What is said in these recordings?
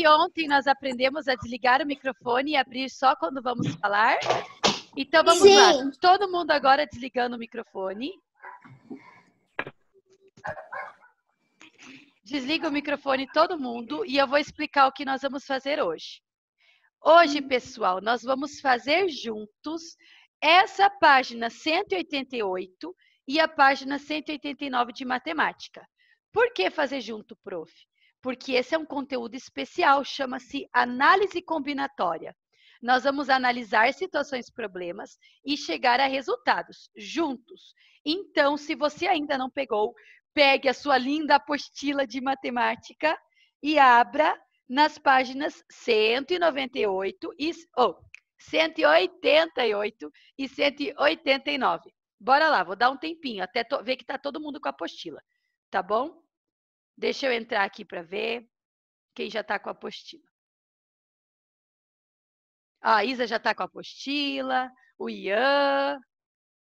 que ontem nós aprendemos a desligar o microfone e abrir só quando vamos falar? Então vamos Sim. lá. Todo mundo agora desligando o microfone. Desliga o microfone todo mundo e eu vou explicar o que nós vamos fazer hoje. Hoje, pessoal, nós vamos fazer juntos essa página 188 e a página 189 de matemática. Por que fazer junto, prof? Porque esse é um conteúdo especial, chama-se análise combinatória. Nós vamos analisar situações, problemas e chegar a resultados juntos. Então, se você ainda não pegou, pegue a sua linda apostila de matemática e abra nas páginas 198 e oh, 188 e 189. Bora lá, vou dar um tempinho até ver que tá todo mundo com a apostila, tá bom? Deixa eu entrar aqui para ver quem já tá com a apostila. A Isa já tá com a apostila, o Ian,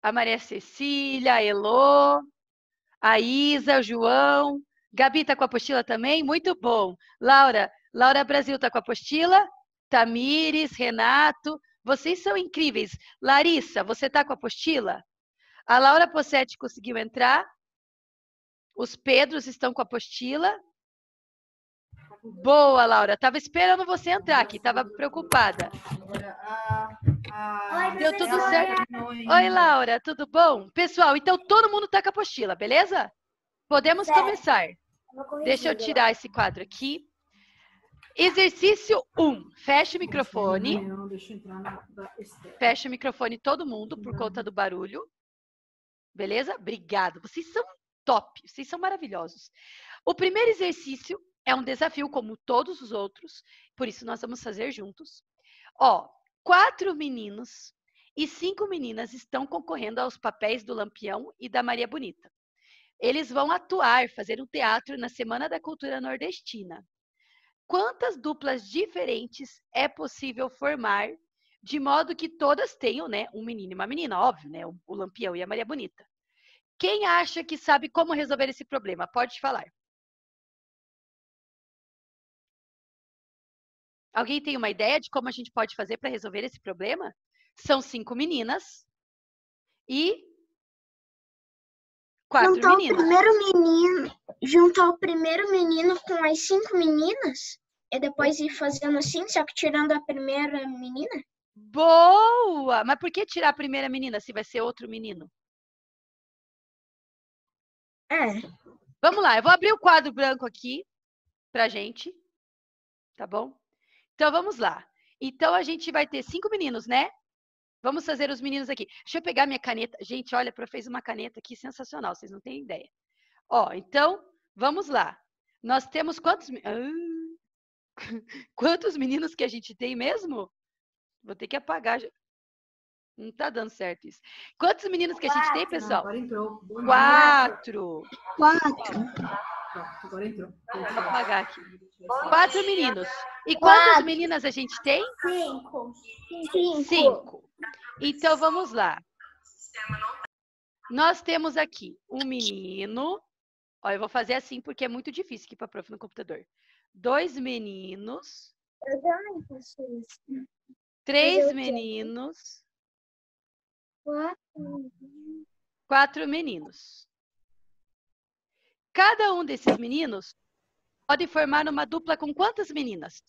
a Maria Cecília, a Elô, a Isa, o João. Gabi tá com a apostila também? Muito bom. Laura, Laura Brasil tá com a apostila? Tamires, Renato, vocês são incríveis. Larissa, você tá com a apostila? A Laura Possetti conseguiu entrar? Os Pedros estão com a apostila? Boa, Laura. Tava esperando você entrar aqui, tava preocupada. Deu tudo certo? Oi, Laura, tudo bom? Pessoal, então todo mundo tá com a apostila, beleza? Podemos Certo. começar. Deixa eu tirar esse quadro aqui. Exercício 1. Fecha o microfone. Deixa eu entrar na da Esther. Fecha o microfone todo mundo por conta do barulho. Beleza? Obrigado. Vocês são top. Vocês são maravilhosos. O primeiro exercício é um desafio como todos os outros, por isso nós vamos fazer juntos. Ó, quatro meninos e cinco meninas estão concorrendo aos papéis do Lampião e da Maria Bonita. Eles vão atuar, fazer um teatro na Semana da Cultura Nordestina. Quantas duplas diferentes é possível formar de modo que todas tenham, né, um menino e uma menina, óbvio, né, o Lampião e a Maria Bonita. Quem acha que sabe como resolver esse problema? Pode falar. Alguém tem uma ideia de como a gente pode fazer para resolver esse problema? São cinco meninas e quatro Juntar o meninos. primeiro menino, juntar o primeiro menino com as cinco meninas e depois ir fazendo assim, só que tirando a primeira menina? Boa! Mas por que tirar a primeira menina se vai ser outro menino? É. Vamos lá, eu vou abrir o quadro branco aqui pra gente, tá bom? Então vamos lá. Então a gente vai ter cinco meninos, né? Vamos fazer os meninos aqui. Deixa eu pegar minha caneta. Gente, olha, a fez uma caneta aqui sensacional, vocês não têm ideia. Ó, então, vamos lá. Nós temos quantos! Quantos meninos que a gente tem mesmo? Vou ter que apagar. Não tá dando certo isso. Quantos meninos que a gente tem, Não, pessoal? agora entrou. Quatro. Quatro. Agora entrou. Vou apagar aqui. Quatro meninos. E quantas meninas a gente tem? Cinco. Cinco. Cinco. Então vamos lá. Nós temos aqui um menino. Ó, eu vou fazer assim porque é muito difícil aqui para prof no computador. Dois meninos, três eu meninos, Quatro. quatro meninos. Cada um desses meninos pode formar uma dupla com quantas meninas?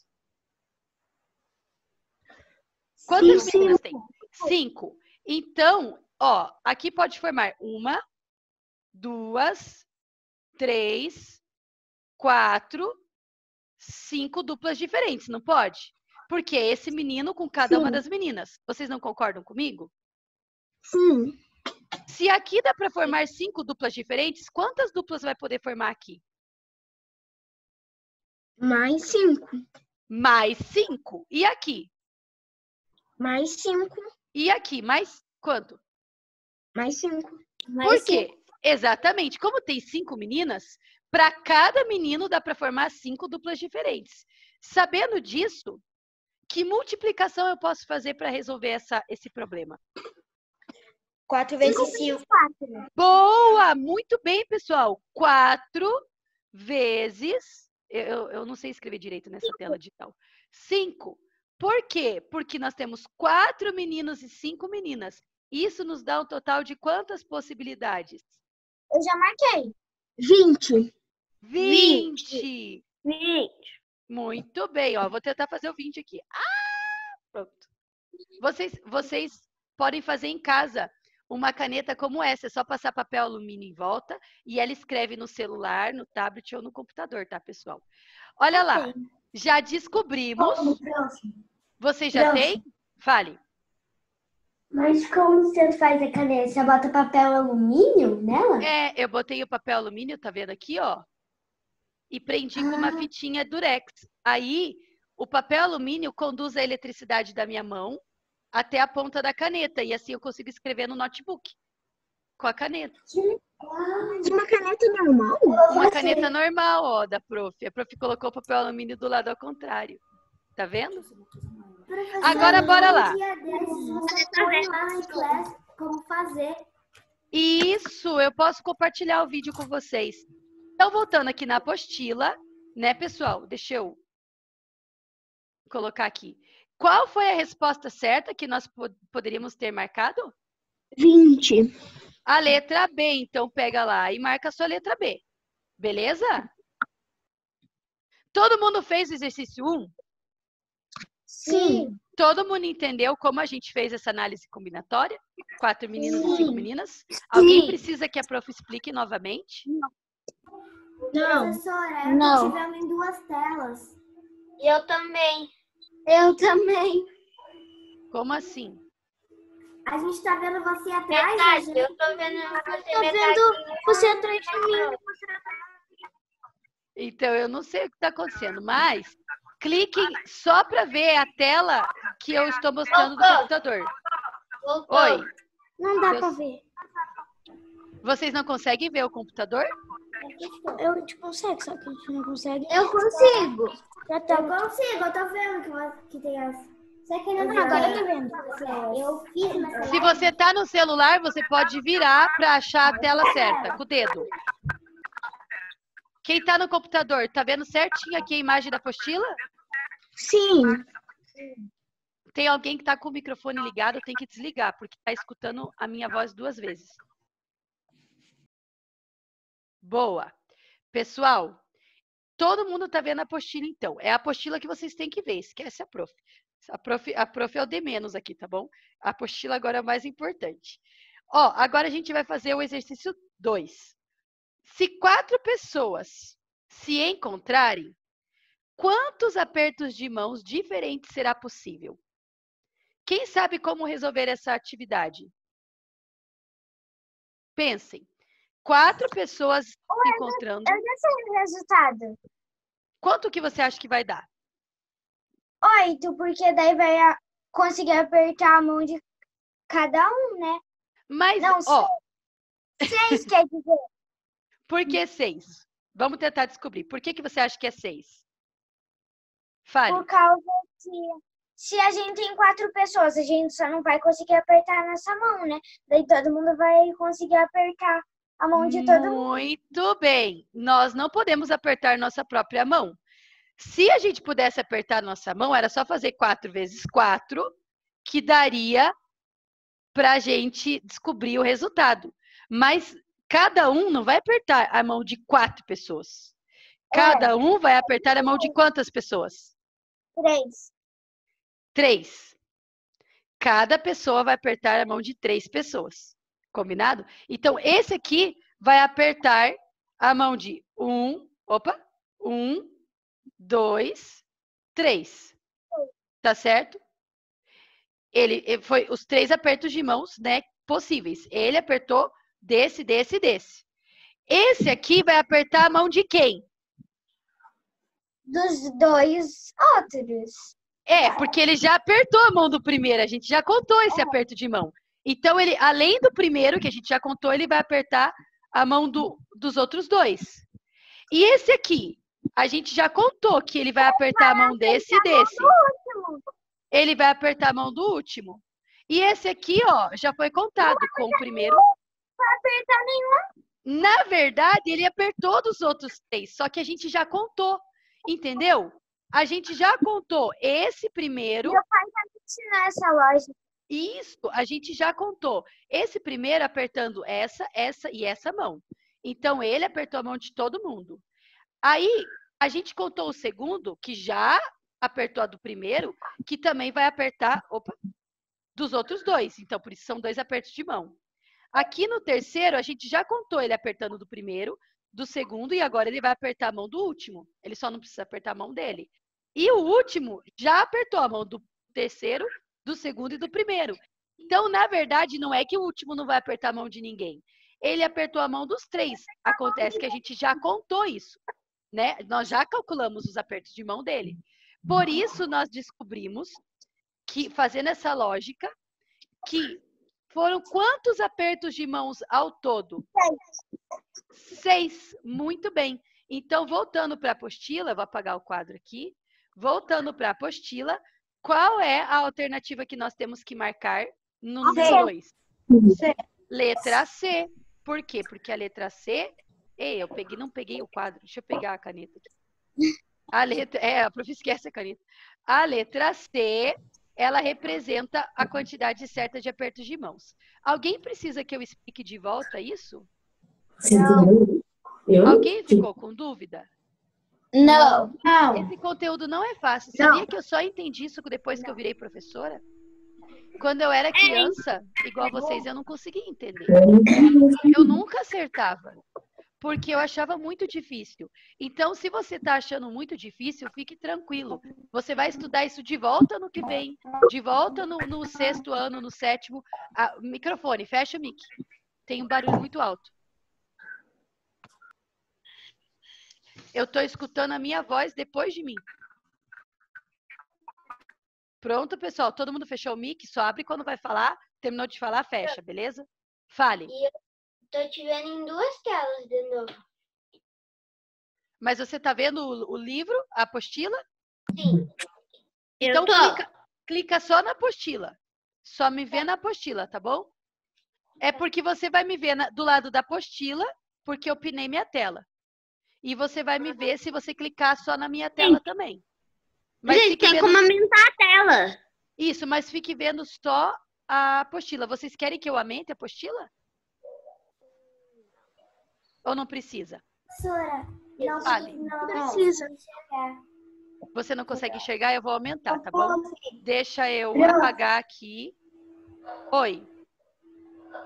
Quantas Cinco. meninas tem? Cinco. Então, ó, aqui pode formar uma, duas, três, quatro, cinco duplas diferentes, não pode? Porque é esse menino com cada uma Sim. das meninas. Vocês não concordam comigo? Sim. Se aqui dá para formar cinco duplas diferentes, quantas duplas vai poder formar aqui? Mais cinco. Mais cinco. E aqui? Mais cinco. E aqui? Mais quanto? Mais cinco. Por Mais quê? Exatamente. Como tem cinco meninas, para cada menino dá para formar cinco duplas diferentes. Sabendo disso, que multiplicação eu posso fazer para resolver essa, esse problema? Quatro vezes cinco. Boa! Muito bem, pessoal. Quatro vezes Eu, eu, não sei escrever direito nessa tela digital. Cinco. Por quê? Porque nós temos quatro meninos e cinco meninas. Isso nos dá um total de quantas possibilidades? Eu já marquei. 20. 20. 20. Muito bem, ó. Vou tentar fazer o 20 aqui. Ah, pronto. Vocês, vocês podem fazer em casa uma caneta como essa. É só passar papel alumínio em volta e ela escreve no celular, no tablet ou no computador, tá, pessoal? Olha lá. Já descobrimos. Vocês já têm? Fale. Mas como você faz a caneta? Você bota papel alumínio nela? É, eu botei o papel alumínio, tá vendo aqui, ó? E prendi com uma Ah. fitinha durex. Aí, o papel alumínio conduz a eletricidade da minha mão até a ponta da caneta. E assim eu consigo escrever no notebook com a caneta. De uma caneta normal? Uma caneta normal, ó, da prof. A prof colocou o papel alumínio do lado ao contrário. Tá vendo? Agora, bora lá. Classe como fazer. Isso, eu posso compartilhar o vídeo com vocês. Então, voltando aqui na apostila, né, pessoal? Deixa eu colocar aqui. Qual foi a resposta certa que nós po- poderíamos ter marcado? 20. A letra B. Então, pega lá e marca a sua letra B. Beleza? Todo mundo fez o exercício 1? Sim. Todo mundo entendeu como a gente fez essa análise combinatória? Quatro meninos e cinco Sim. meninas? Alguém Sim. precisa que a prof explique novamente? Não. Professora, Não. tivemos em duas telas. Eu também. Eu também. Como assim? A gente tá vendo você atrás. a gente- eu tô vendo você Tô vendo você atrás de mim. Então, eu não sei o que está acontecendo, mas cliquem só para ver a tela que eu estou mostrando do computador. Oi, Não dá Eu- pra ver. vocês não conseguem ver o computador? Eu, a gente consegue, só que a gente não consegue. Eu consigo. Eu tá. consigo, eu tô vendo que, você- que tem as. Que não Não, agora eu tô vendo. Eu fiz. Se você está no celular, você pode virar para achar a tela certa com o dedo. Quem está no computador, está vendo certinho aqui a imagem da apostila? Sim. Tem alguém que está com o microfone ligado, tem que desligar, porque está escutando a minha voz duas vezes. Boa. Pessoal, todo mundo está vendo a apostila, então. É a apostila que vocês têm que ver, esquece a prof. A prof, a prof é o de menos aqui, tá bom? A apostila agora é mais importante. Ó, agora a gente vai fazer o exercício 2. Se quatro pessoas se encontrarem, quantos apertos de mãos diferentes será possível? Quem sabe como resolver essa atividade? Pensem. Quatro pessoas se encontrando. Eu já sei o resultado. Quanto que você acha que vai dar? Oito, porque daí vai conseguir apertar a mão de cada um, né? Mas, Não, ó, Seis quer dizer. por que seis? Vamos tentar descobrir. Por que, que você acha que é seis? Fale. Por causa que se a gente tem quatro pessoas, a gente só não vai conseguir apertar a nossa mão, né? Daí todo mundo vai conseguir apertar a mão de todo mundo. Muito bem. Nós não podemos apertar nossa própria mão. Se a gente pudesse apertar nossa mão, era só fazer quatro vezes quatro, que daria para a gente descobrir o resultado. Mas cada um não vai apertar a mão de quatro pessoas. Cada um vai apertar a mão de quantas pessoas? Três. Três. Cada pessoa vai apertar a mão de três pessoas. Combinado? Então, esse aqui vai apertar a mão de um, opa, um, dois, três. Tá certo? Ele ele foi os três apertos de mãos, né, possíveis. Ele apertou desse, desse e desse. Esse aqui vai apertar a mão de quem? Dos dois outros. É, porque ele já apertou a mão do primeiro, a gente já contou esse aperto de mão. Então, ele, além do primeiro, que a gente já contou, ele vai apertar a mão do, dos outros dois. E esse aqui, a gente já contou que ele vai apertar a mão desse e desse. Ele vai apertar a mão do último. E esse aqui, ó, já foi contado com o primeiro. Vai apertar nenhum. Na verdade, ele apertou dos outros três, só que a gente já contou. Entendeu? A gente já contou esse primeiro. Meu pai tá me ensinando essa lógica. Isso, a gente já contou. Esse primeiro apertando essa, essa e essa mão. Então, ele apertou a mão de todo mundo. Aí, a gente contou o segundo, que já apertou a do primeiro, que também vai apertar opa, dos outros dois. Então, por isso são dois apertos de mão. Aqui no terceiro, a gente já contou ele apertando do primeiro, do segundo, e agora ele vai apertar a mão do último. Ele só não precisa apertar a mão dele. E o último já apertou a mão do terceiro, do segundo e do primeiro. Então, na verdade, não é que o último não vai apertar a mão de ninguém. Ele apertou a mão dos três. Acontece que a gente já contou isso, né? Nós já calculamos os apertos de mão dele. Por isso, nós descobrimos que, fazendo essa lógica, que foram quantos apertos de mãos ao todo? Seis. Muito bem. Então, voltando para a apostila, vou apagar o quadro aqui. Voltando para a apostila, qual é a alternativa que nós temos que marcar no número 2? Letra C. Por quê? Porque a letra C. Ei, eu peguei, não peguei o quadro. Deixa eu pegar a caneta aqui. A letra. É, a prof esquece a caneta. A letra C, ela representa a quantidade certa de apertos de mãos. Alguém precisa que eu explique de volta isso? Não. Eu? Alguém ficou com dúvida? Não. Não. Esse conteúdo não é fácil. Não. Sabia que eu só entendi isso depois que eu virei professora? Quando eu era criança, igual vocês, eu não conseguia entender. Eu nunca acertava. Porque eu achava muito difícil. Então, se você está achando muito difícil, fique tranquilo. Você vai estudar isso de volta no que vem, de volta no, no sexto ano, no sétimo. Ah, microfone, fecha o mic. Tem um barulho muito alto. Eu estou escutando a minha voz depois de mim. Pronto, pessoal. Todo mundo fechou o mic? Só abre quando vai falar. Terminou de falar, fecha, beleza? Fale. Tô te vendo em duas telas de novo. Mas você está vendo o, o livro, a apostila? Sim. Então clica, clica só na apostila. Só me vê na apostila, tá bom? É porque você vai me ver na- do lado da apostila, porque eu pinei minha tela. E você vai me ver se você clicar só na minha tela também. Mas Gente, fique tem vendo- como aumentar a tela. Isso, mas fique vendo só a apostila. Vocês querem que eu aumente a apostila? Ou não precisa? Professora, não, Fale. não Precisa. Você não consegue enxergar? Eu vou aumentar, tá bom? Deixa eu apagar aqui. Oi.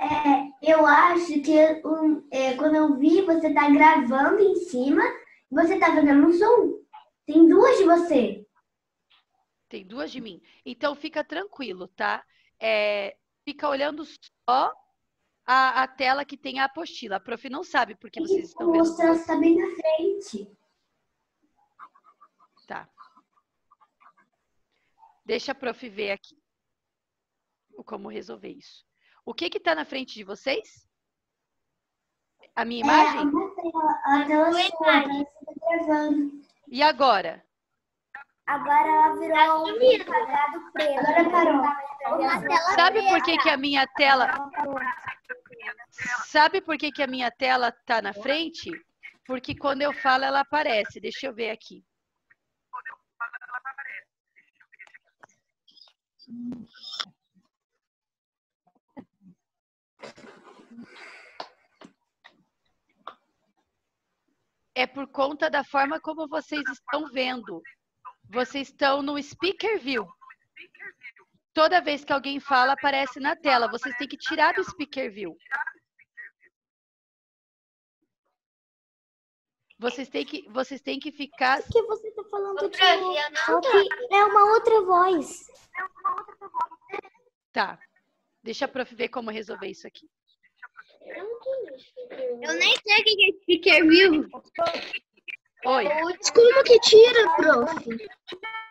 É, eu acho que um, é, quando eu vi, você tá gravando em cima e você tá fazendo um zoom. Tem duas de você. Tem duas de mim. Então fica tranquilo, tá? É, fica olhando só a, a tela que tem a apostila. A prof não sabe porque vocês estão vendo. Mostrar duas. você tá bem na frente. Tá. Deixa a prof ver aqui como resolver isso. O que que tá na frente de vocês? A minha É, imagem? a tela, a tela Sua sua, a tela você tá gravando. E agora? Agora ela virou um quadrado preto. Agora parou. Tela Sabe por que que a minha tela Sabe por que, que a minha tela tá na frente? Porque quando eu falo, ela aparece. Deixa eu ver aqui. É por conta da forma como vocês estão vendo. Vocês estão no speaker view. Toda vez que alguém fala, aparece na tela. Vocês têm que tirar do speaker view. Vocês têm que, vocês têm que ficar. que você tá falando de novo. Só que é uma outra voz. Tá. Deixa a prof ver como resolver isso aqui. Eu nem sei o que é speaker view. Oi. Mas como que tira, prof?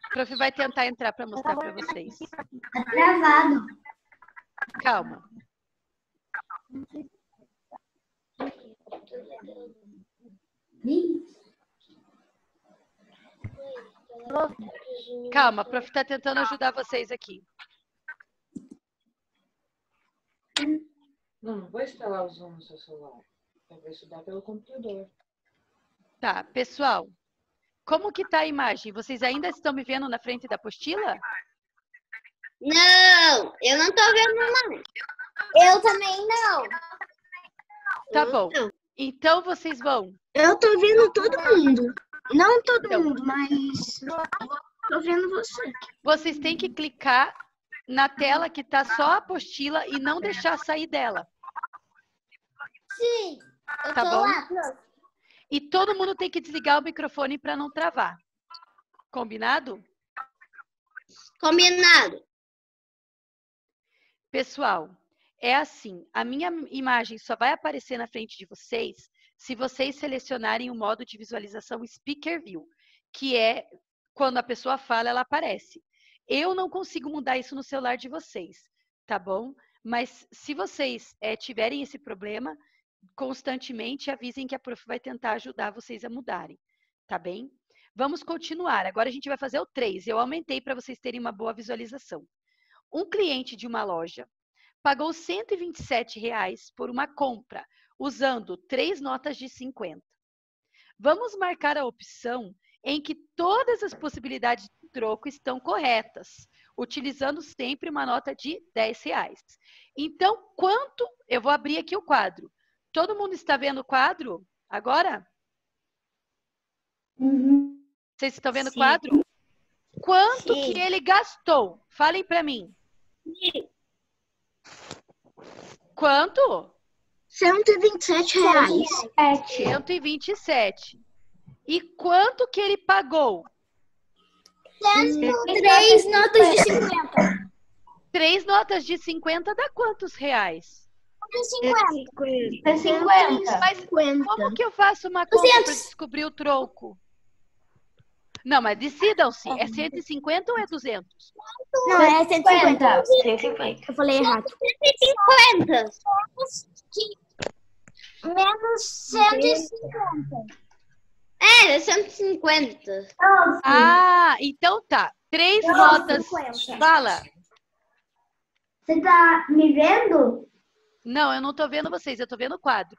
A prof vai tentar entrar para mostrar para vocês. Tá travado. Calma. Calma, a prof tá tentando ajudar vocês aqui. Não, não vou instalar o Zoom no seu celular. Eu vou estudar pelo computador. Tá, pessoal. Como que tá a imagem? Vocês ainda estão me vendo na frente da apostila? Não, eu não tô vendo não. Eu também não. Tá bom. Então vocês vão. Eu tô vendo todo mundo. Não todo Então. mundo, mas tô vendo você. Vocês têm que clicar na tela que tá só a apostila e não deixar sair dela. Sim. Eu Tá tô bom. lá. E todo mundo tem que desligar o microfone para não travar. Combinado? Combinado. Pessoal, é assim, a minha imagem só vai aparecer na frente de vocês se vocês selecionarem o modo de visualização Speaker View, que é quando a pessoa fala, ela aparece. Eu não consigo mudar isso no celular de vocês, tá bom? Mas se vocês eh, tiverem esse problema, constantemente avisem que a prof vai tentar ajudar vocês a mudarem, tá bem? Vamos continuar. Agora a gente vai fazer o 3. Eu aumentei para vocês terem uma boa visualização. Um cliente de uma loja pagou 127 reais por uma compra, usando três notas de 50. Vamos marcar a opção em que todas as possibilidades de troco estão corretas, utilizando sempre uma nota de 10 reais. Então, quanto... Eu vou abrir aqui o quadro. Todo mundo está vendo o quadro agora? Vocês estão vendo o Sim. quadro? Quanto Sim. que ele gastou? Falem para mim. Quanto? 127 reais. 127. E quanto que ele pagou? Três notas de 50. Três notas de 50 dá quantos reais? De 50. É 50. Mas 50. como que eu faço uma conta para descobrir o troco? Não, mas decidam-se. É 150 ou é 200? Não, é 150. 150. Eu falei errado. 50. Menos 150. É, 150. Ah, então tá. Três notas. Fala. Você tá me vendo? Não, eu não tô vendo vocês, eu tô vendo o quadro.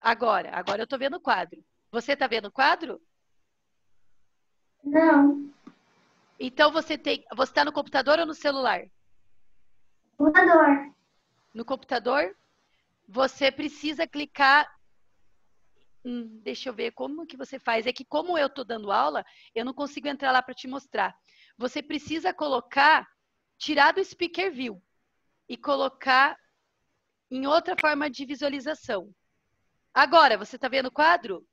Agora, agora eu tô vendo o quadro. Você tá vendo o quadro? Não. Então você tem. Você tá no computador ou no celular? Voador. No computador, você precisa clicar. Hum, deixa eu ver como que você faz. É que como eu tô dando aula, eu não consigo entrar lá para te mostrar. Você precisa colocar, tirar do Speaker View e colocar em outra forma de visualização. Agora, você tá vendo o quadro?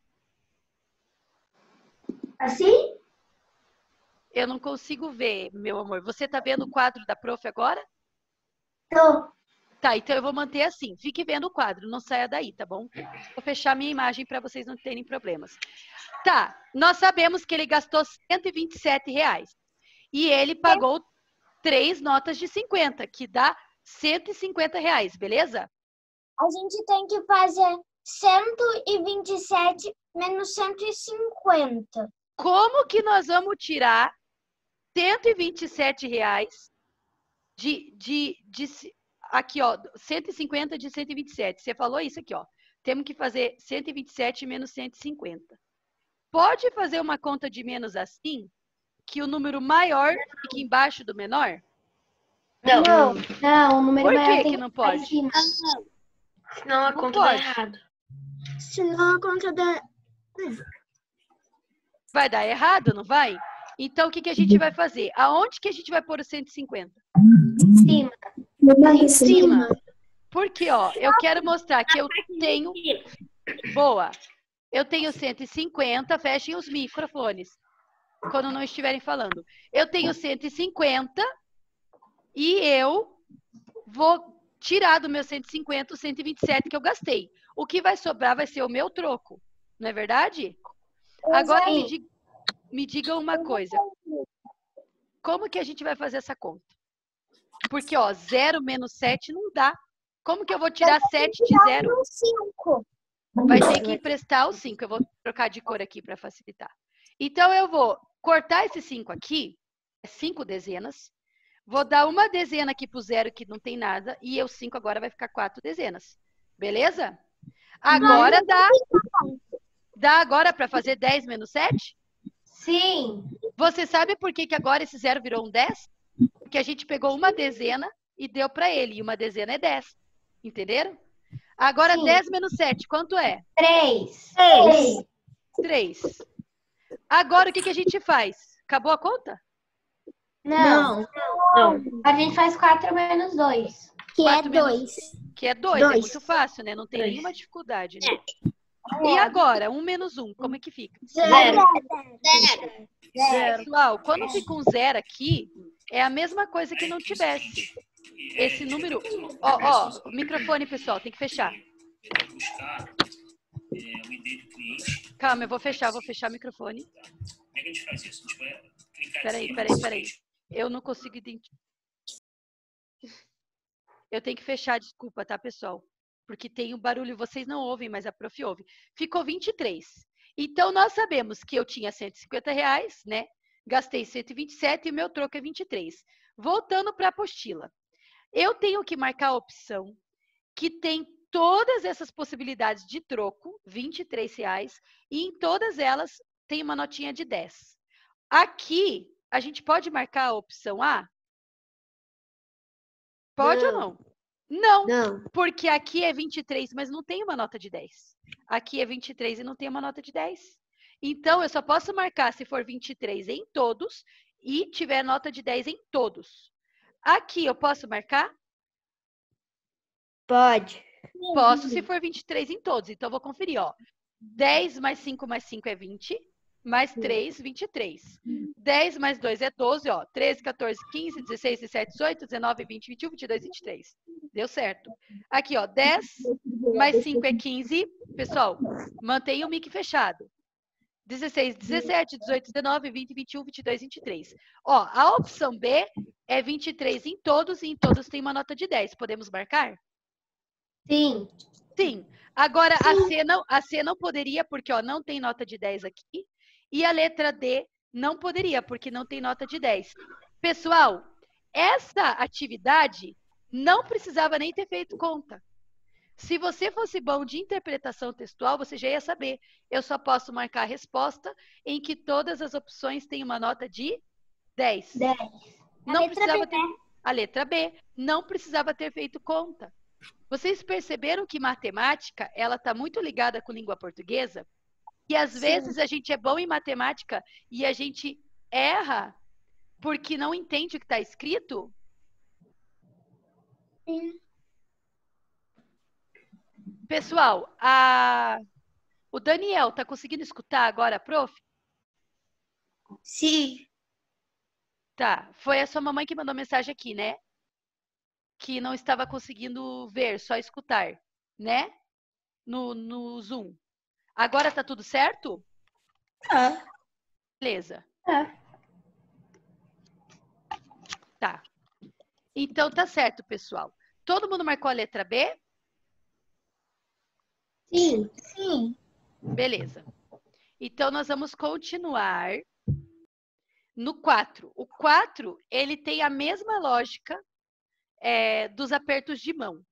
Assim? Eu não consigo ver, meu amor. Você tá vendo o quadro da prof agora? Tô. Tá, então eu vou manter assim. Fique vendo o quadro, não saia daí, tá bom? Vou fechar minha imagem para vocês não terem problemas. Tá, nós sabemos que ele gastou 127 reais. E ele pagou três notas de 50, que dá 150 reais, beleza? A gente tem que fazer 127 menos 150. Como que nós vamos tirar 127 reais de, de, de, aqui, ó, 150 de 127. Você falou isso aqui, ó. Temos que fazer 127 menos 150. Pode fazer uma conta de menos assim, que o número maior fique embaixo do menor? Não, Não, não, o número Por maior que tem que não em pode? cima. senão a Não conta pode. dá errado. Senão a conta da. Vai dar errado, não vai? Então, o que, que a gente vai fazer? Aonde que a gente vai pôr o 150? Cima. Em cima. Porque, ó, eu quero mostrar que eu tenho Boa. Eu tenho 150, fechem os microfones quando não estiverem falando. Eu tenho 150 e eu vou tirar do meu 150 o 127 que eu gastei. O que vai sobrar vai ser o meu troco, não é verdade? Agora me, di- me digam uma coisa. Como que a gente vai fazer essa conta? Porque, ó, 0 menos 7 não dá. Como que eu vou tirar 7 de 0? 5. Vai ter que emprestar o 5. Eu vou trocar de cor aqui para facilitar. Então, eu vou cortar esse 5 aqui, cinco dezenas. Vou dar uma dezena aqui pro zero, que não tem nada. E o 5 agora vai ficar quatro dezenas. Beleza? Agora dá. Dá agora para fazer 10 menos 7? Sim. Você sabe por que, que agora esse zero virou um 10? Porque a gente pegou uma dezena e deu para ele. E uma dezena é 10. Entenderam? Agora, Sim. 10 menos 7, quanto é? Três. Três. 3. Agora, o que, que a gente faz? Acabou a conta? Não. Não. A gente faz quatro menos dois. Que é Quatro menos- dois. Que é 2. É muito fácil, né? Não tem Dois. nenhuma dificuldade, né? E agora, 1 menos 1, como é que fica? Zero. Zero. Pessoal, quando fica um zero aqui, é a mesma coisa que não tivesse. Esse número. Ó, ó, o microfone, pessoal, tem que fechar. buscar é, o ID do cliente. Calma, eu vou fechar, vou fechar o microfone. Como é que a gente faz isso? A gente vai clicar Peraí, peraí, peraí. Eu não consigo identificar. Eu tenho que fechar, desculpa, tá, pessoal? Porque tem o barulho, vocês não ouvem, mas a prof ouve. Ficou 23. Então, nós sabemos que eu tinha 150 reais, né? Gastei 127 e meu troco é 23. Voltando para a apostila. Eu tenho que marcar a opção que tem todas essas possibilidades de troco, 23 reais, e em todas elas tem uma notinha de 10. Aqui, a gente pode marcar a opção A? Pode ou não? Não, Não. porque aqui é 23, mas não tem uma nota de 10. Aqui é 23 e não tem uma nota de 10. Então, eu só posso marcar se for 23 em todos e tiver nota de 10 em todos. Aqui eu posso marcar? Pode. Posso se for 23 em todos. Então, eu vou conferir, ó. 10 mais 5 mais 5 é 20. Mais 3, 23. 10 mais 2 é 12, ó. 13, 14, 15, 16, 17, 18, 19, 20, 21, 22, 23. Deu certo. Aqui, ó. 10 mais 5 é 15. Pessoal, mantenha o mic fechado. 16, 17, 18, 19, 20, 21, 22, 23. Ó, a opção B é 23 em todos e em todos tem uma nota de 10. Podemos marcar? Sim. Sim. Agora, a C, não, a C não poderia, porque ó, não tem nota de 10 aqui. E a letra D não poderia, porque não tem nota de 10. Pessoal, essa atividade não precisava nem ter feito conta. Se você fosse bom de interpretação textual, você já ia saber. Eu só posso marcar a resposta em que todas as opções têm uma nota de 10. Dez. Não letra precisava B, ter a letra B, não precisava ter feito conta. Vocês perceberam que matemática, ela está muito ligada com língua portuguesa? E às vezes a gente é bom em matemática e a gente erra porque não entende o que está escrito? Sim. Pessoal, a... o Daniel está conseguindo escutar agora, prof? Sim. Tá, foi a sua mamãe que mandou mensagem aqui, né? Que não estava conseguindo ver, só escutar, né? No, no Zoom. Agora tá tudo certo? Tá. Beleza. Tá. Tá. Então tá certo, pessoal. Todo mundo marcou a letra B? Sim. Sim. Beleza. Então nós vamos continuar no 4. O 4, ele tem a mesma lógica é, dos apertos de mão.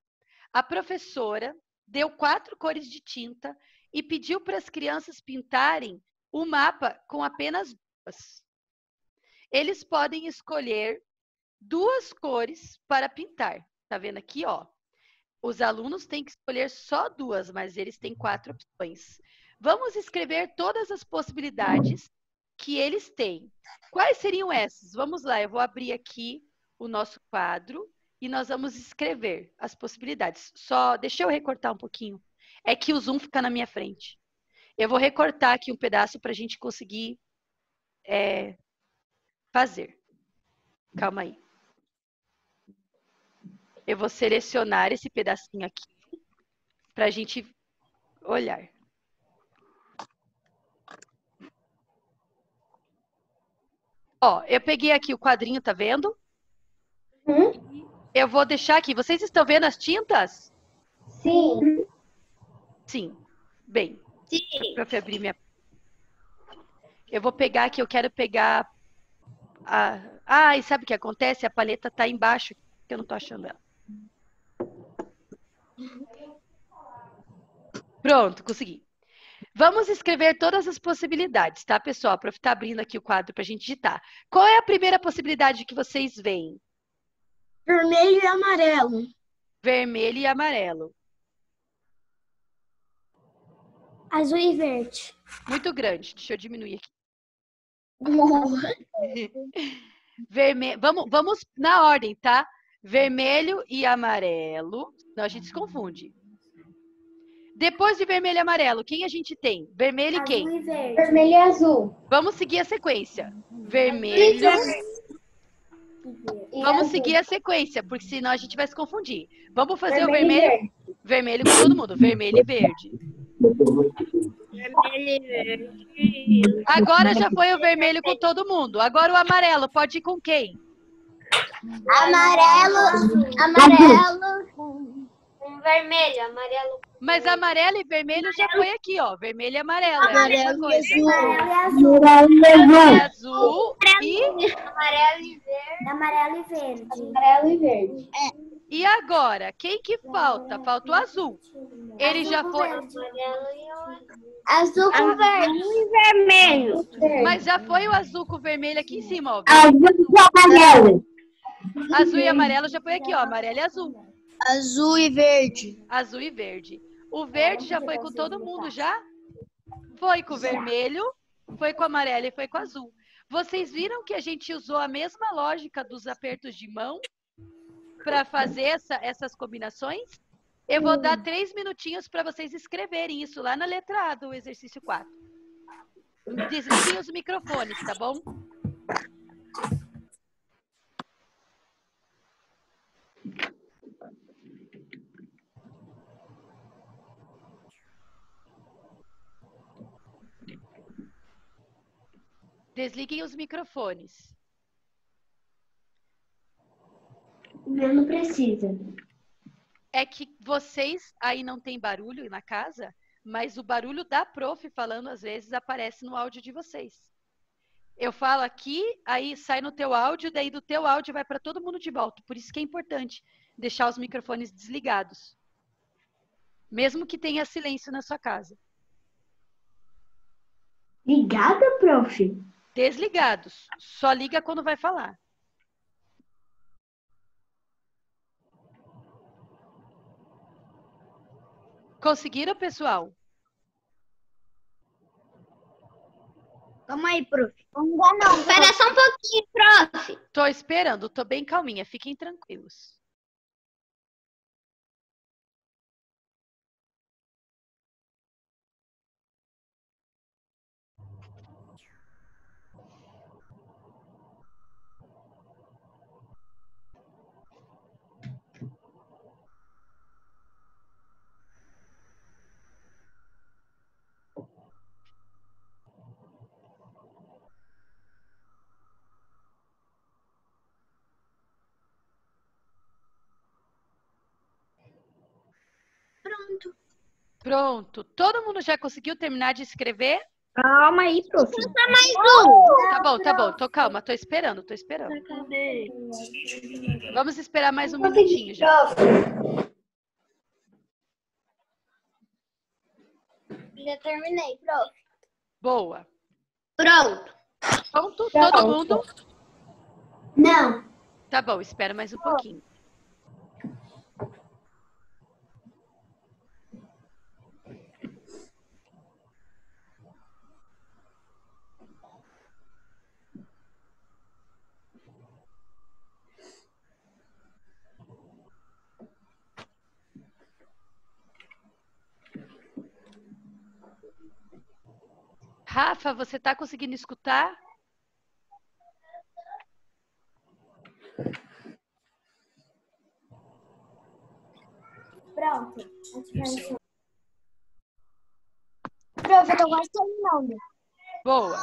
A professora deu quatro cores de tinta e pediu para as crianças pintarem o mapa com apenas duas. Eles podem escolher duas cores para pintar. Tá vendo aqui, ó? Os alunos têm que escolher só duas, mas eles têm quatro opções. Vamos escrever todas as possibilidades que eles têm. Quais seriam essas? Vamos lá, eu vou abrir aqui o nosso quadro e nós vamos escrever as possibilidades. Só deixa eu recortar um pouquinho. É que o zoom fica na minha frente. Eu vou recortar aqui um pedaço para a gente conseguir é, fazer. Calma aí. Eu vou selecionar esse pedacinho aqui para a gente olhar. Ó, eu peguei aqui o quadrinho, tá vendo? Eu vou deixar aqui. Vocês estão vendo as tintas? Sim. Sim. Bem, Sim. Prof, abrir minha. Eu vou pegar aqui, eu quero pegar. A... Ah, e sabe o que acontece? A paleta tá embaixo, que eu não tô achando ela. Pronto, consegui. Vamos escrever todas as possibilidades, tá, pessoal? Para estar abrindo aqui o quadro para a gente digitar. Qual é a primeira possibilidade que vocês veem? Vermelho e amarelo. Vermelho e amarelo. Azul e verde. Muito grande. Deixa eu diminuir aqui. Vermelho. Vamos, vamos na ordem, tá? Vermelho e amarelo. Não, a gente se confunde. Depois de vermelho e amarelo, quem a gente tem? Vermelho e quem? e. Vermelho e azul. Vamos seguir a sequência. Vermelho. Vamos seguir a sequência, porque senão a gente vai se confundir. Vamos fazer o vermelho, vermelho com todo mundo. Vermelho e verde. Agora já foi o vermelho com todo mundo. Agora o amarelo, pode ir com quem? Amarelo, amarelo com vermelho, amarelo. Mas amarelo e vermelho já foi aqui, ó. Vermelho e amarelo. é Amarelo mesma e coisa. azul. É azul e, Amarelo e verde. Amarelo e verde. Amarelo e verde. E agora, quem que falta? Falta o azul. Ele já foi, Azul com verde. e vermelho. mas já foi o azul com o vermelho aqui em cima, ó. Azul e amarelo. Azul e amarelo já foi aqui, ó. Amarelo e azul. Azul e verde. Azul e verde. O verde já foi com todo mundo, já? Foi com o vermelho, foi com o amarelo e foi com o azul. Vocês viram que a gente usou a mesma lógica dos apertos de mão para fazer essa- essas combinações? Eu vou dar três minutinhos para vocês escreverem isso lá na letra A do exercício 4. Desliguem os microfones, tá bom? Desliguem os microfones. O meu não precisa. É que vocês aí não tem barulho na casa, mas o barulho da prof falando às vezes aparece no áudio de vocês. Eu falo aqui, aí sai no teu áudio, daí do teu áudio vai para todo mundo de volta. Por isso que é importante deixar os microfones desligados. Mesmo que tenha silêncio na sua casa. Ligada, prof? Desligados. Só liga quando vai falar. Conseguiram, pessoal? Calma aí, prof. Espera só um pouquinho, prof. Tô esperando, tô bem calminha, fiquem tranquilos. Pronto. Pronto. Todo mundo já conseguiu terminar de escrever? Calma aí, prof. Mais um. Tá bom, tá bom. Tô calma, tô esperando, tô esperando. Vamos esperar mais um minutinho já. Já terminei, prof. Boa. Pronto. Pronto, todo mundo? Não. Tá bom, espera mais um pouquinho. Rafa, você tá conseguindo escutar? Pronto. Prof, eu tô quase terminando. Boa.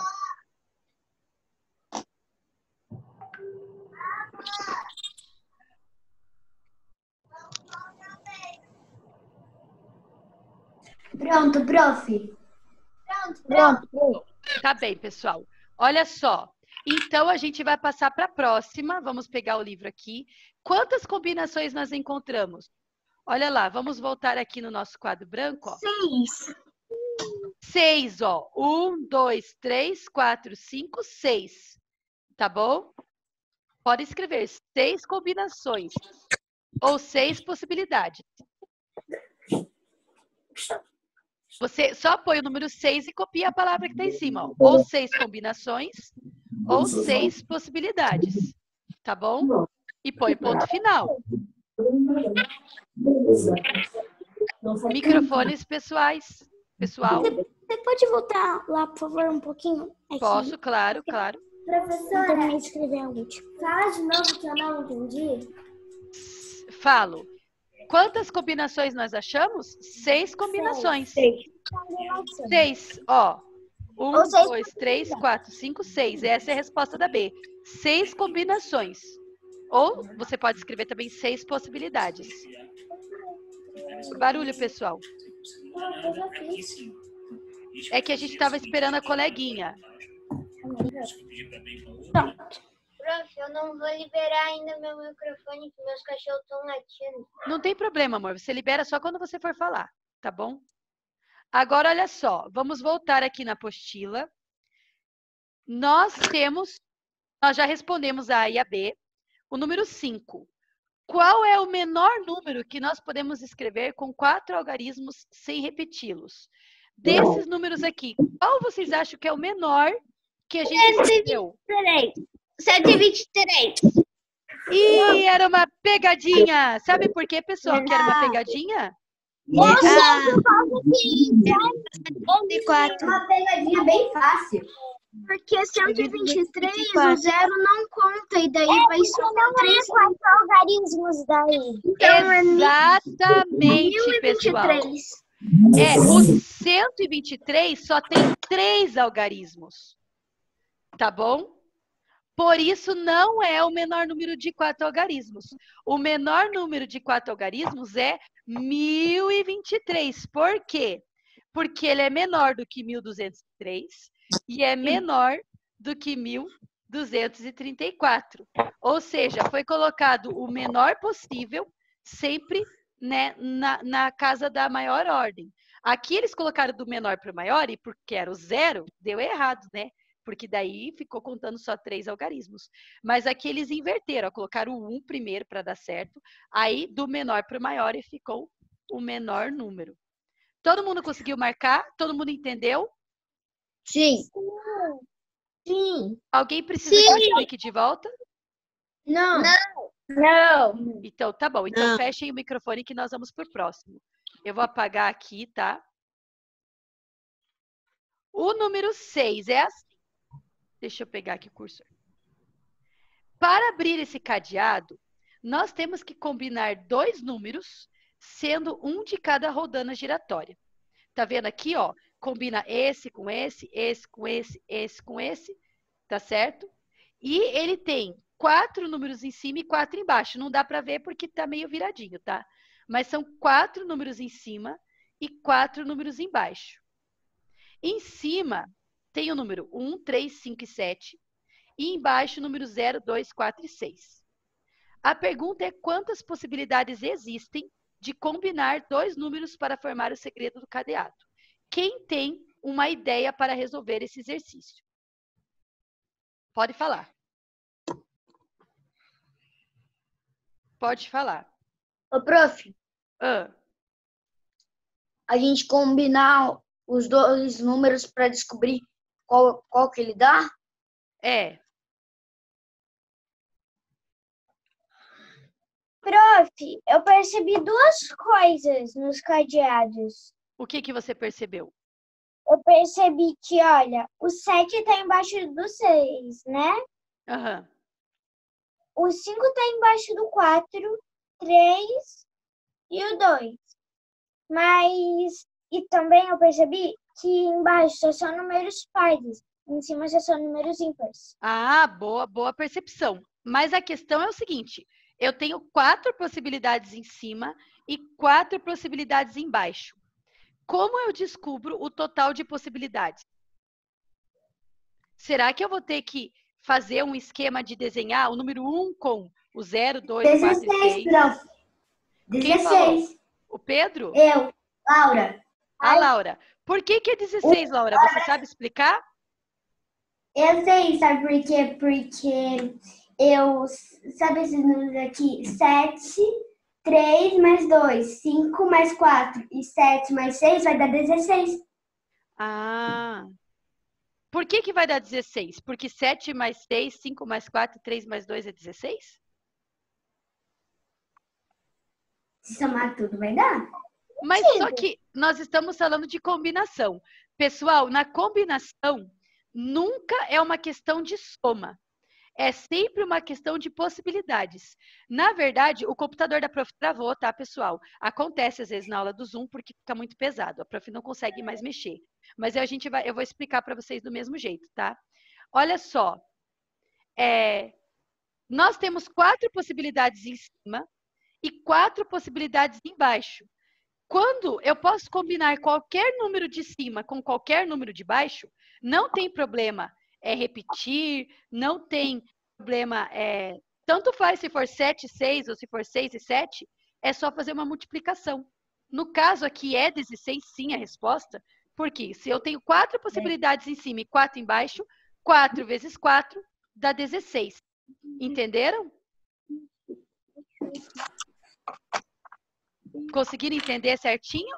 Pronto, prof. Pronto. Tá bem, pessoal. Olha só. Então a gente vai passar para a próxima. Vamos pegar o livro aqui. Quantas combinações nós encontramos? Olha lá, vamos voltar aqui no nosso quadro branco. Ó. Seis. seis, ó. Um, dois, três, quatro, cinco, seis. Tá bom? Pode escrever seis combinações ou seis possibilidades. Você só põe o número 6 e copia a palavra que está em cima. ó. Ou seis combinações, ou seis possibilidades. Tá bom? E põe ponto final. Microfones pessoais. Pessoal, Você pode voltar lá, por favor, um pouquinho? Aqui. posso, claro, claro. Eu Professora, de escrever a última. fala de novo que eu não entendi. Falo. Quantas combinações nós achamos? Seis combinações. Seis, ó. Um, seis dois, três, quatro, cinco, seis. Essa é a resposta da B. Seis combinações. Ou você pode escrever também seis possibilidades. Barulho, pessoal. É que a gente estava esperando a coleguinha. Prof, eu não vou liberar ainda meu microfone, que meus cachorros estão latindo. Não tem problema, amor. Você libera só quando você for falar, tá bom? Agora, olha só. Vamos voltar aqui na apostila. Nós temos, nós já respondemos a A e a B. O número 5. Qual é o menor número que nós podemos escrever com quatro algarismos sem repeti-los? Desses números aqui, qual vocês acham que é o menor que a gente escreveu? 123. Ih, era uma pegadinha! Sabe por quê, pessoal, que era uma pegadinha? É uma pegadinha bem fácil. Porque 123, o zero não conta, e daí vai sobrar Não é quatro algarismos daí. Então, é Exatamente, pessoal. 1023. É, o 123 só tem três algarismos. Tá bom? Por isso, não é o menor número de quatro algarismos. O menor número de quatro algarismos é 1023. Por quê? Porque ele é menor do que 1203 e é menor do que 1234. Ou seja, foi colocado o menor possível, sempre né, na, na casa da maior ordem. Aqui eles colocaram do menor para o maior, e porque era o zero, deu errado, né? Porque daí ficou contando só três algarismos. Mas aqui eles inverteram, ó, colocaram o um primeiro para dar certo, aí do menor para o maior e ficou o menor número. Todo mundo conseguiu marcar? Todo mundo entendeu? Sim. Sim. Alguém precisa Sim. que eu explique de volta? Não. Não. Então, tá bom. Então, Não. fechem o microfone que nós vamos pro próximo. Eu vou apagar aqui, tá? O número 6 é assim. Deixa eu pegar aqui o cursor. Para abrir esse cadeado, nós temos que combinar dois números, sendo um de cada rodana giratória. Tá vendo aqui, ó? Combina esse com esse, esse com esse, esse com esse, tá certo? E ele tem quatro números em cima e quatro embaixo. Não dá para ver porque tá meio viradinho, tá? Mas são quatro números em cima e quatro números embaixo. Em cima tem o número 1, 3, 5 e 7. E embaixo o número 0, 2, 4 e 6. A pergunta é quantas possibilidades existem de combinar dois números para formar o segredo do cadeado. Quem tem uma ideia para resolver esse exercício? Pode falar. Pode falar. Ô, prof, Ah, a gente combinar os dois números para descobrir qual, qual que ele dá? é. Prof, eu percebi duas coisas nos cadeados. O que, que você percebeu? Eu percebi que, olha, o 7 tá embaixo do 6, né? Aham. O 5 tá embaixo do 4, 3 e o 2. Mas, e também eu percebi que embaixo só são números pares, em cima são números ímpares. Ah, boa, boa percepção. Mas a questão é o seguinte: eu tenho quatro possibilidades em cima e quatro possibilidades embaixo. Como eu descubro o total de possibilidades? Será que eu vou ter que fazer um esquema de desenhar o número 1 com o 0, 2, 4 e 16, 6? prof. Quem falou? 16. O Pedro? Eu, Laura. A Laura. Por que, que é 16, Laura? Você sabe explicar? Eu sei, sabe por quê? Porque eu, sabe esses números aqui? 7, 3 mais 2, 5 mais 4 e 7 mais 6 vai dar 16. Ah. Por que, que vai dar 16? Porque 7 mais 6, 5 mais 4, 3 mais 2 é 16? Se somar tudo vai dar? Mas só que nós estamos falando de combinação. Pessoal, na combinação, nunca é uma questão de soma. É sempre uma questão de possibilidades. Na verdade, o computador da prof travou, tá, pessoal? Acontece às vezes na aula do Zoom porque fica muito pesado. A prof não consegue mais mexer. Mas a gente vai, eu vou explicar para vocês do mesmo jeito, tá? Olha só. É, nós temos quatro possibilidades em cima e quatro possibilidades embaixo. Quando eu posso combinar qualquer número de cima com qualquer número de baixo, não tem problema é repetir, não tem problema, é, tanto faz se for 7 e 6 ou se for 6 e 7, é só fazer uma multiplicação. No caso aqui é 16, sim, a resposta, porque se eu tenho quatro possibilidades em cima e quatro embaixo, 4 vezes 4 dá 16. Entenderam? Conseguiram entender certinho?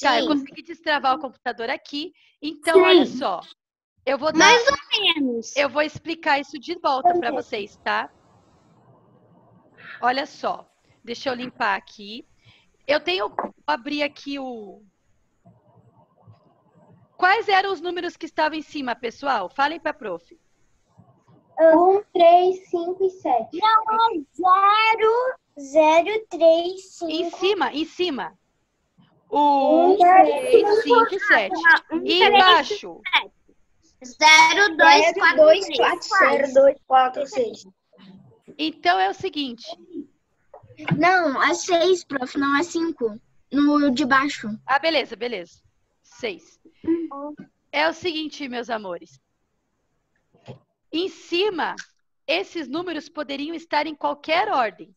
Tá, eu consegui destravar o computador aqui. Então, olha só. Eu vou dar, Mais ou menos. eu vou explicar isso de volta para vocês, tá? Olha só. Deixa eu limpar aqui. Eu tenho vou abrir aqui o Quais eram os números que estavam em cima, pessoal? Falem para prof. 1, 3, 5 e 7. Não, 0, 0, 3, 5. Em cima, em cima. Um, três, cinco e sete. E embaixo? 0, 2, 4, 2, 3. 4, 0, 2, 4, 6. Então é o seguinte. Não, é 6, prof, não é 5. No de baixo. Ah, beleza, beleza. Seis. É o seguinte, meus amores. Em cima, esses números poderiam estar em qualquer ordem.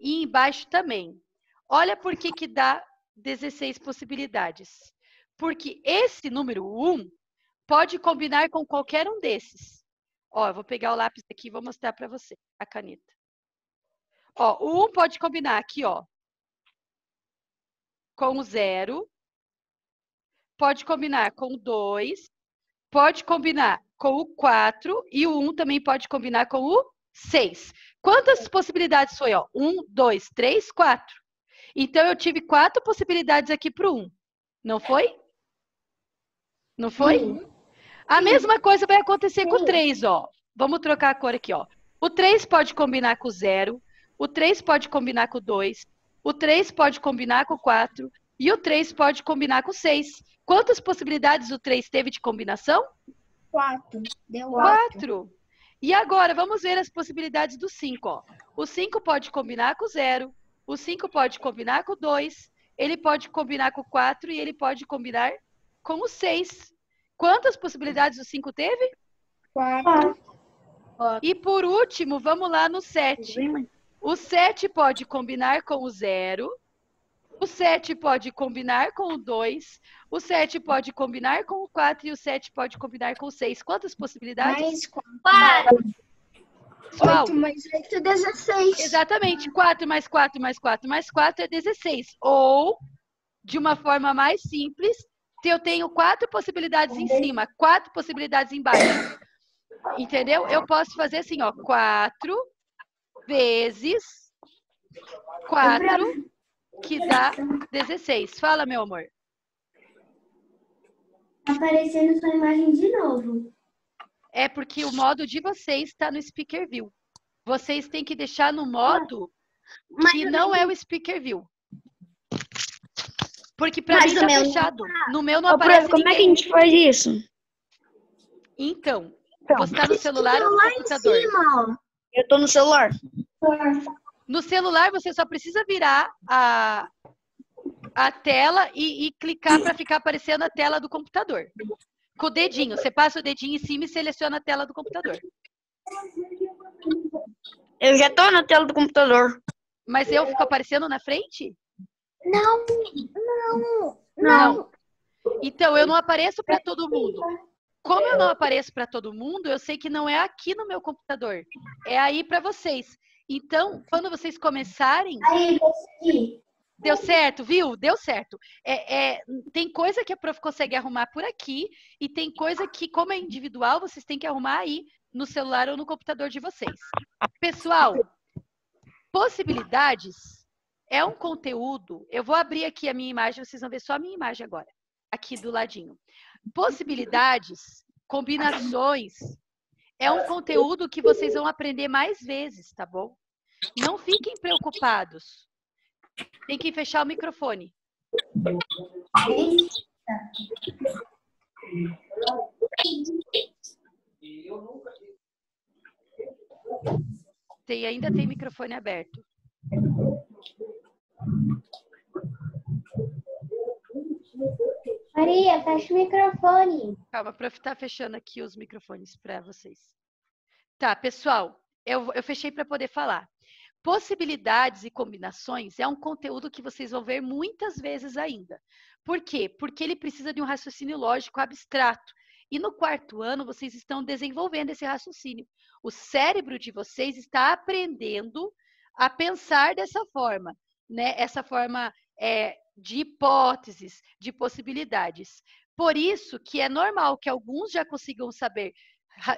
E embaixo também. Olha por que, que dá 16 possibilidades. Porque esse número 1 pode combinar com qualquer um desses. Ó, eu vou pegar o lápis aqui e vou mostrar para você, a caneta. Ó, o 1 pode combinar aqui, ó, com o 0, pode combinar com o 2, pode combinar com o 4 e o 1 também pode combinar com o 6. Quantas possibilidades foi? Ó? 1, 2, 3, 4. Então, eu tive quatro possibilidades aqui para o 1. Não foi? Não foi? A mesma coisa vai acontecer com o 3, ó. Vamos trocar a cor aqui, ó. O 3 pode combinar com o 0, o 3 pode combinar com o 2, o 3 pode combinar com o 4 e o 3 pode combinar com o 6. Quantas possibilidades o 3 teve de combinação? 4. Deu 4. 4. E agora, vamos ver as possibilidades do 5, ó. O 5 pode combinar com o 0, o 5 pode combinar com o 2, ele pode combinar com o 4 e ele pode combinar com o 6. Quantas possibilidades o 5 teve? 4. E por último, vamos lá no 7. O 7 pode combinar com o 0. O 7 pode combinar com o 2. O 7 pode combinar com o 4 e o 7 pode combinar com o 6. Quantas possibilidades? Mais 4. Pessoal, 8 mais 8 é 16. Exatamente. 4 mais 4 mais 4 mais 4 é 16. Ou, de uma forma mais simples, se eu tenho quatro possibilidades em cima, quatro possibilidades embaixo. Entendeu? Eu posso fazer assim, ó. 4 vezes 4, que dá 16. Fala, meu amor. Aparecendo sua imagem de novo. É porque o modo de vocês está no Speaker View. Vocês têm que deixar no modo que não é o Speaker View. Porque para mim tá menos. fechado. No meu não Ô, aparece como é que a ninguém. gente faz isso? Então, você tá no celular ou no computador? Cima. Eu tô no celular. No celular, você só precisa virar a, a tela e, e clicar para ficar aparecendo a tela do computador. Com o dedinho. Você passa o dedinho em cima e seleciona a tela do computador. Eu já tô na tela do computador. Mas eu fico aparecendo na frente? Não, não, Não. Então, eu não apareço para todo mundo. Como eu não apareço para todo mundo, eu sei que não é aqui no meu computador, é aí para vocês. Então, quando vocês começarem, Aí, aqui. deu certo, viu? Deu certo. É, é, tem coisa que a prof consegue arrumar por aqui e tem coisa que, como é individual, vocês têm que arrumar aí no celular ou no computador de vocês. Pessoal, possibilidades é um conteúdo. Eu vou abrir aqui a minha imagem, vocês vão ver só a minha imagem agora, aqui do ladinho. Possibilidades, combinações, é um conteúdo que vocês vão aprender mais vezes, tá bom? Não fiquem preocupados. Tem que fechar o microfone. Tem, ainda tem microfone aberto. Maria, fecha o microfone. Calma, a prof tá fechando aqui os microfones para vocês. Tá, pessoal, eu, eu fechei para poder falar. Possibilidades e combinações é um conteúdo que vocês vão ver muitas vezes ainda. Por quê? Porque ele precisa de um raciocínio lógico abstrato. E no quarto ano, vocês estão desenvolvendo esse raciocínio. O cérebro de vocês está aprendendo a pensar dessa forma, né? Essa forma é, de hipóteses, de possibilidades. Por isso que é normal que alguns já consigam saber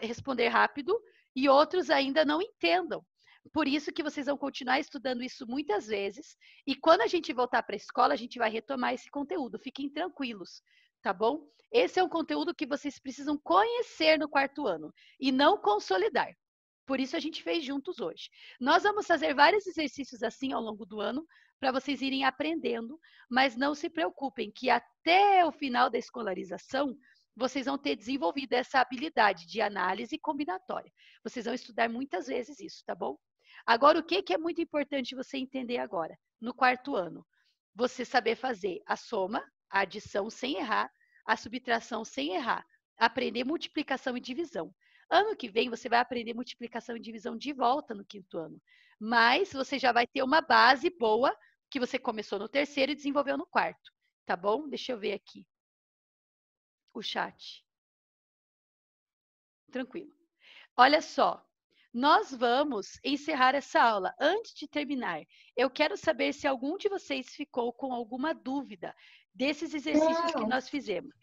responder rápido e outros ainda não entendam. Por isso que vocês vão continuar estudando isso muitas vezes. E quando a gente voltar para a escola, a gente vai retomar esse conteúdo. Fiquem tranquilos, tá bom? Esse é um conteúdo que vocês precisam conhecer no quarto ano e não consolidar. Por isso a gente fez juntos hoje. Nós vamos fazer vários exercícios assim ao longo do ano para vocês irem aprendendo, mas não se preocupem que até o final da escolarização vocês vão ter desenvolvido essa habilidade de análise combinatória. Vocês vão estudar muitas vezes isso, tá bom? Agora, o que, é muito importante você entender agora, no quarto ano? Você saber fazer a soma, a adição sem errar, a subtração sem errar, aprender multiplicação e divisão. Ano que vem você vai aprender multiplicação e divisão de volta no quinto ano. Mas você já vai ter uma base boa que você começou no terceiro e desenvolveu no quarto. Tá bom? Deixa eu ver aqui. O chat. Tranquilo. Olha só. Nós vamos encerrar essa aula. Antes de terminar, eu quero saber se algum de vocês ficou com alguma dúvida desses exercícios que Não. nós fizemos.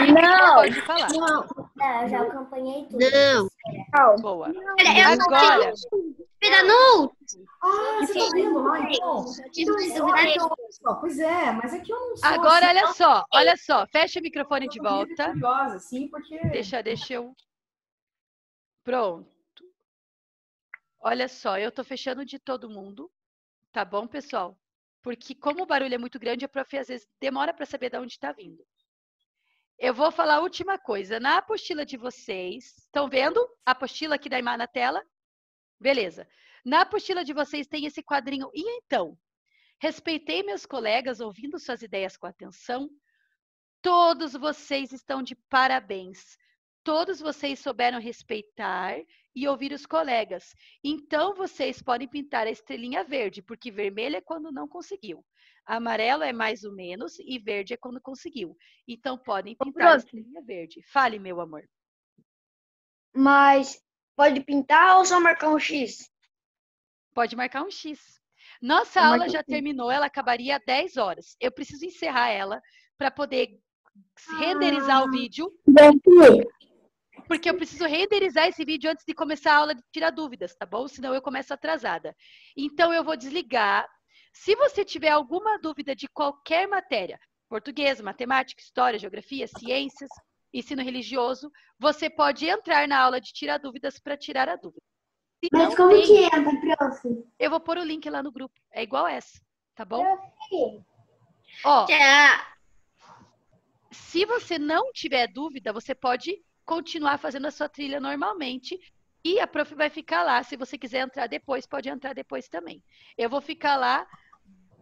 Não, Pode falar. Não, eu já acompanhei tudo. não. Boa. Eu Agora, Dúvida no Ah, você tá vendo lá, então? Então, isso, só, pois é, mas é eu não sou agora assim, olha só, olha só. Fecha o microfone de volta. curiosa, assim, porque... Deixa, deixa eu. Pronto. Olha só, eu tô fechando de todo mundo, tá bom, pessoal? Porque como o barulho é muito grande, a prof às vezes demora para saber de onde está vindo. Eu vou falar a última coisa. Na apostila de vocês, estão vendo a apostila aqui da Imar na tela? Beleza. Na apostila de vocês tem esse quadrinho. E então? Respeitei meus colegas ouvindo suas ideias com atenção. Todos vocês estão de parabéns. Todos vocês souberam respeitar e ouvir os colegas. Então vocês podem pintar a estrelinha verde, porque vermelho é quando não conseguiu. Amarelo é mais ou menos e verde é quando conseguiu. Então podem pintar a prof. estrelinha verde. Fale, meu amor. Mas pode pintar ou só marcar um X? Pode marcar um X. Nossa Eu aula já sim. terminou, ela acabaria às 10 horas. Eu preciso encerrar ela para poder renderizar o vídeo, porque eu preciso renderizar esse vídeo antes de começar a aula de tirar dúvidas, tá bom? Senão eu começo atrasada. Então eu vou desligar. Se você tiver alguma dúvida de qualquer matéria, português, matemática, história, geografia, ciências, ensino religioso, você pode entrar na aula de tirar dúvidas para tirar a dúvida. Se Mas não como tem, que entra, prof? eu vou pôr o link lá no grupo. É igual essa, tá bom? Prof, Ó, Já. se você não tiver dúvida, você pode continuar fazendo a sua trilha normalmente e a prof vai ficar lá. Se você quiser entrar depois, pode entrar depois também. Eu vou ficar lá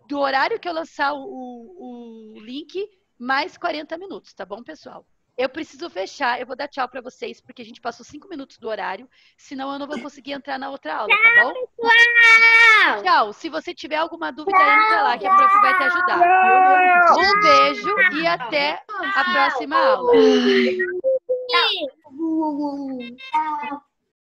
do horário que eu lançar o, o- o link, mais 40 minutos, tá bom, pessoal? Eu preciso fechar, eu vou dar tchau para vocês, porque a gente passou cinco minutos do horário, senão eu não vou conseguir entrar na outra aula, tá bom? Tchau. Tchau. Se você tiver alguma dúvida, entra lá que a prof vai te ajudar. Um beijo. até a próxima aula. Tchau.